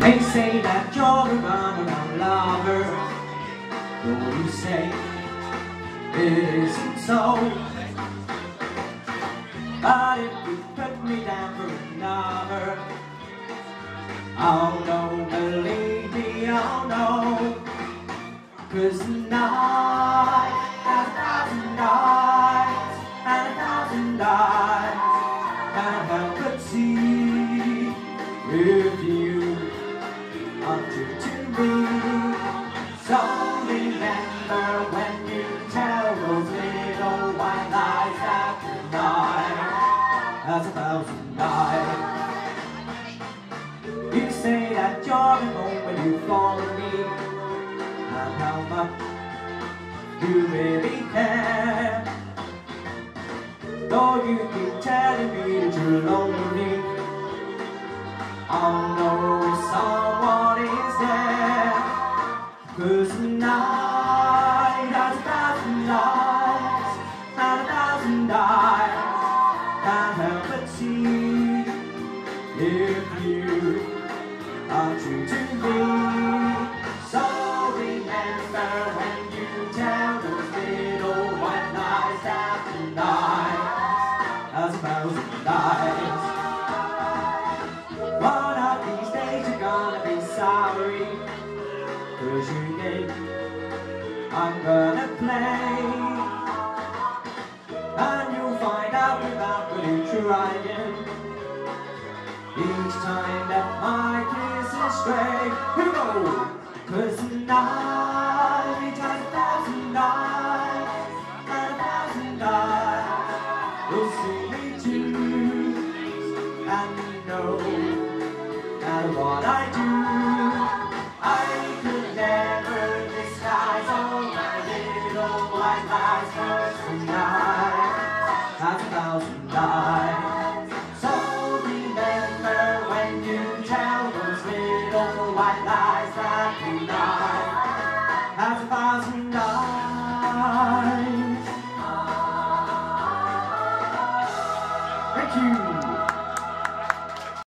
They say that you're a run-around lover. Though you say it isn't so? But if you put me down for another Oh no, believe me, oh no Cause night has a thousand nights And a thousand nights And I could see if you So remember when you tell those little white lies that tonight has a thousand nights. You say that you're alone when you follow me, and how much you really care. Though you keep telling me that you're lonely, I'll Cause tonight has a thousand lights and a thousand dies. Can't help but see if you are true to me. So remember when you tell those little white lies that has a thousand lies. One of these days you're gonna be sorry. Cause you gave I'm gonna play. And you'll find out without really trying. Each time that my kiss is stray Here we go! Cause tonight has a thousand nights And a thousand nights. Will see me too And know That what I do white lies tonight. So remember when you tell those little white lies that you lie, a thousand lies. Thank you.